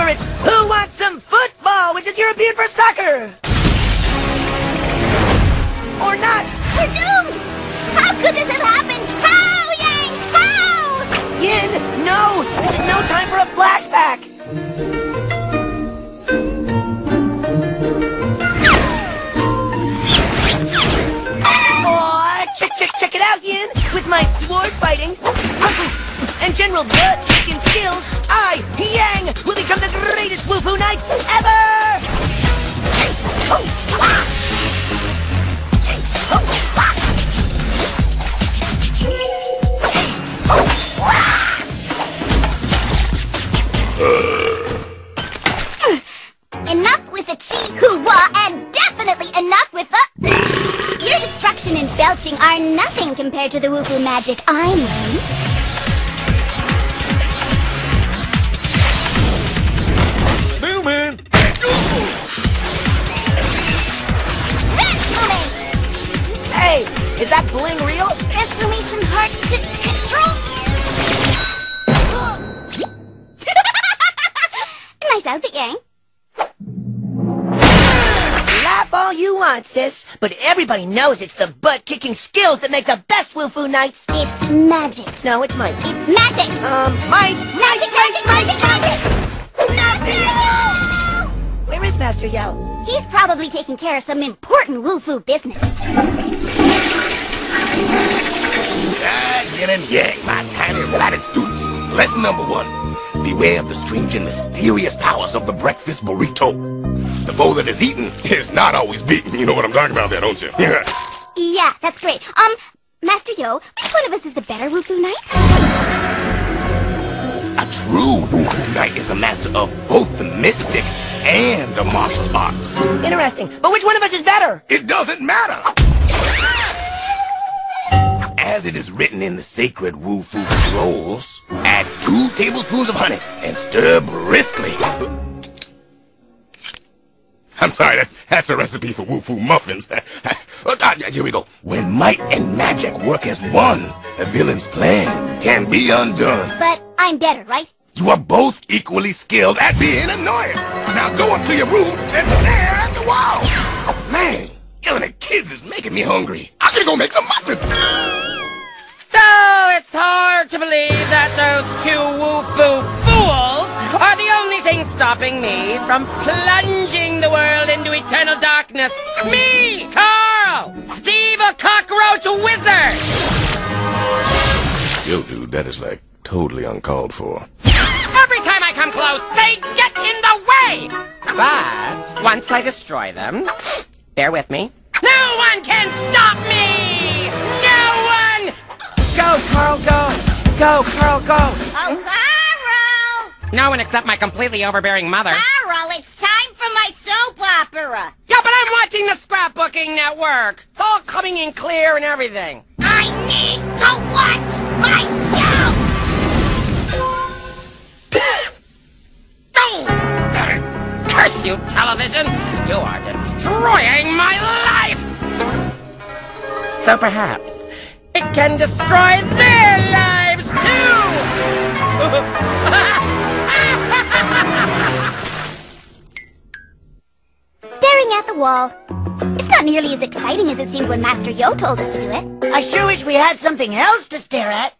sure it's Who Wants Some Football, which is European for soccer. Or not. We're doomed! How could this have happened? How, Yang? How? Yin, no! This is no time for a flashback! Oh, check, check, check it out, Yin! With my sword fighting and general butt-kicking skills, Enough with the chi hoo-wah and definitely enough with the... Your destruction and belching are nothing compared to the Woo Foo magic I'm learned. Newman! Transformate! Hey, is that bling real? Transformation hard to control. Nice Yang. Laugh all you want, sis, but everybody knows it's the butt-kicking skills that make the best Woo Foo Knights. It's magic. No, it's might. It's magic. Um, might. Magic, magic, magic, magic! Master Yo! Where is Master Yo? He's probably taking care of some important Woo Foo business. Ah, yin and yang, my tiny rabbit students. Lesson number one. Beware of the strange and mysterious powers of the breakfast burrito. The foe that is eaten is not always beaten. You know what I'm talking about there, don't you? Yeah, Yeah, that's great. Um, Master Yo, which one of us is the better Woo Foo Knight? A true Woo Foo Knight is a master of both the mystic and the martial arts. Interesting. But which one of us is better? It doesn't matter. As it is written in the sacred Woo Foo scrolls, add two tablespoons of honey and stir briskly. I'm sorry, that's, that's a recipe for Woo Foo muffins. Oh, here we go. When might and magic work as one, a villain's plan can be undone. But I'm better, right? You are both equally skilled at being annoying. Now go up to your room and stare at the wall. Oh, man, yelling at kids is making me hungry. I'm gonna go make some muffins. Oh, it's hard to believe that those two woo-foo fools are the only thing stopping me from plunging the world into eternal darkness. Me, Carl, the evil cockroach wizard! Yo, dude, that is like totally uncalled for. Every time I come close, they get in the way! But once I destroy them, bear with me, no one can stop me! Go, Carl, go! Go, Carl, go! Oh, hmm? Carl! No one except my completely overbearing mother. Carl, it's time for my soap opera. Yeah, but I'm watching the scrapbooking network. It's all coming in clear and everything. I need to watch my show! Oh! Curse you, television! You are destroying my life! So perhaps it can destroy their lives too! Staring at the wall. It's not nearly as exciting as it seemed when Master Yo told us to do it. I sure wish we had something else to stare at.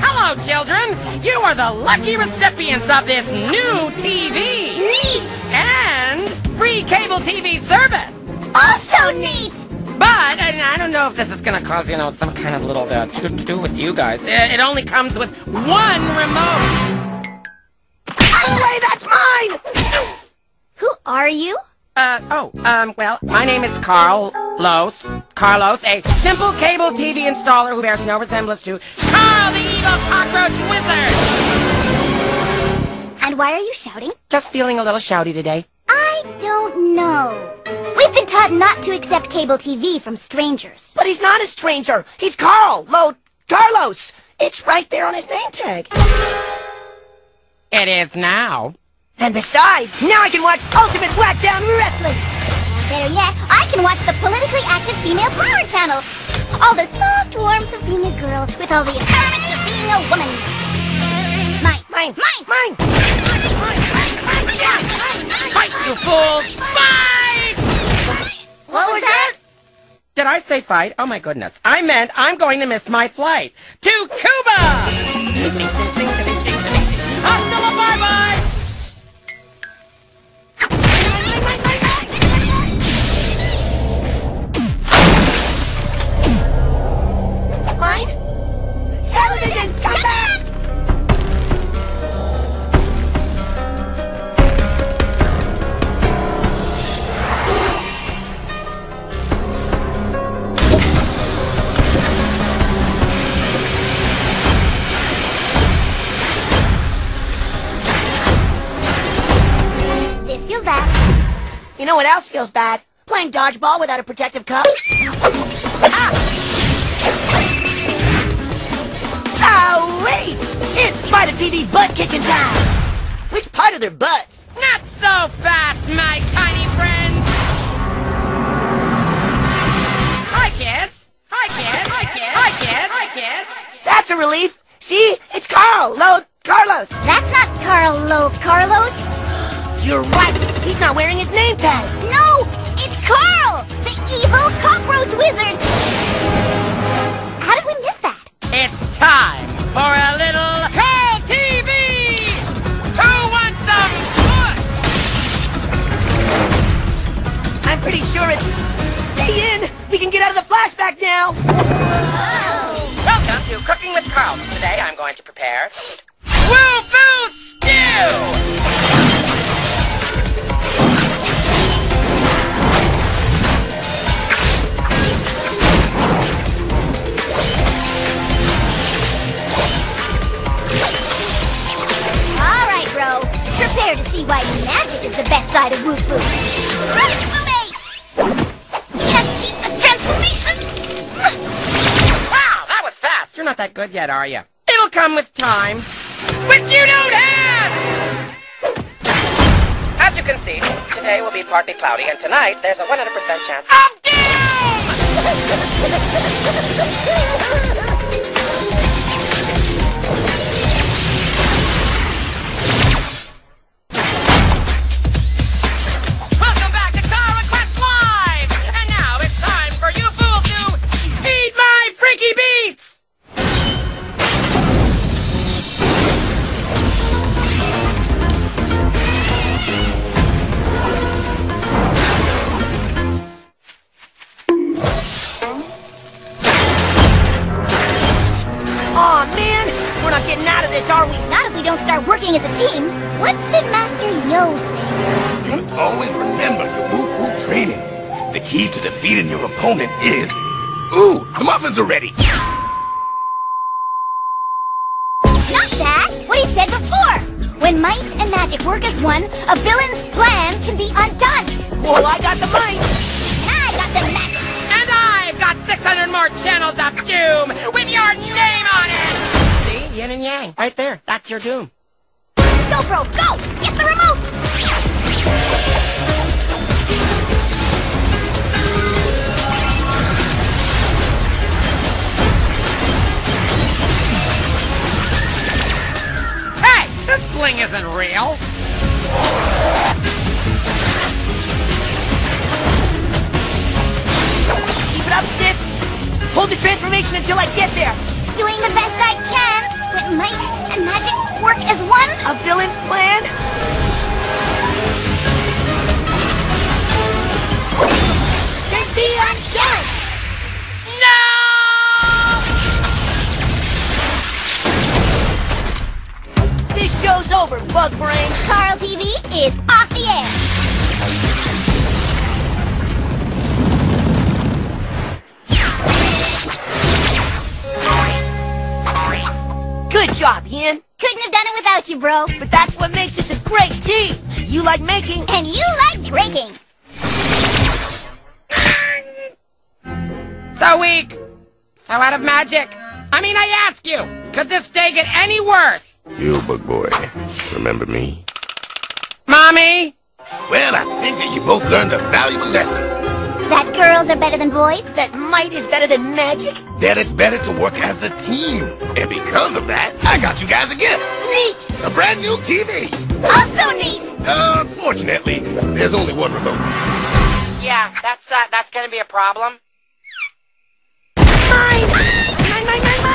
Hello, children! You are the lucky recipients of this new TV! Neat! And free cable TV service! Also neat! But, and I don't know if this is gonna cause, you know, some kind of little uh, to do with you guys. It, it only comes with one remote. Anyway, that's mine! Who are you? Uh, oh, um, well, my name is Carl Los. Carlos, a simple cable TV installer who bears no resemblance to Carl the Evil Cockroach Wizard! And why are you shouting? Just feeling a little shouty today. I don't know. We've been taught not to accept cable TV from strangers. But he's not a stranger. He's Carl. Lo, Carlos. It's right there on his name tag. It is now. And besides, now I can watch Ultimate Whackdown Wrestling. Better yet, I can watch the politically active female power channel. All the soft warmth of being a girl with all the empowerment of being a woman. Mine. Mine. Mine. Mine. Fight, you fools! Fight! What was that? Did I say fight? Oh my goodness. I meant I'm going to miss my flight to Cuba! You know what else feels bad? Playing dodgeball without a protective cup. ah! Oh, wait! It's Spider TV butt kicking time! Which part of their butts? Not so fast, my tiny friends! Hi, kids! Hi, kids! Hi, kids! Hi, kids! Hi, kids! That's a relief! See? It's Carl! Lo... Carlos! That's not Carlo Carlos. You're right! He's not wearing his name tag! No, it's Carl, the evil cockroach wizard. How did we miss that? It's time for a little Carl TV! Who wants some foot? I'm pretty sure it's... Hey, Yin! We can get out of the flashback now! Welcome to Cooking with Carl. Today I'm going to prepare Woo Foo Stew! Prepare to see why magic is the best side of Woo-Foo. Transformate! Can't keep the transformation! Wow, that was fast. You're not that good yet, are you? It'll come with time. Which you don't have! As you can see, today will be partly cloudy, and tonight there's a 100% chance of doom! We're not getting out of this, are we? Not if we don't start working as a team. What did Master Yo say? You must always remember your Woo Foo training. The key to defeating your opponent is... Ooh, the muffins are ready. Not that! What he said before! When might and magic work as one, a villain's plan can be undone! Well, I got the mic! And I got the magic! And I've got 600 more channels of doom with your name on it! See? Yin and yang. Right there. That's your doom. Go, bro, go! Get the remote! Hey! This bling isn't real! Keep it up, sis! Hold the transformation until I get there! Doing the best Villain's plan? Then be undone! No! This show's over, bug brain! Carl TV is off the air! Good job, Yin! Couldn't have done it without you, bro. But that's what makes us a great team! You like making... And you like breaking. So weak! So out of magic! I mean, I ask you, could this day get any worse? You, bug boy, remember me? Mommy? Well, I think that you both learned a valuable lesson. That girls are better than boys? That might is better than magic? That it's better to work as a team. And because of that, I got you guys a gift. Neat! A brand new TV. Also neat! Unfortunately, there's only one remote. Yeah, that's uh, that's gonna be a problem. Mine! Mine, mine, mine,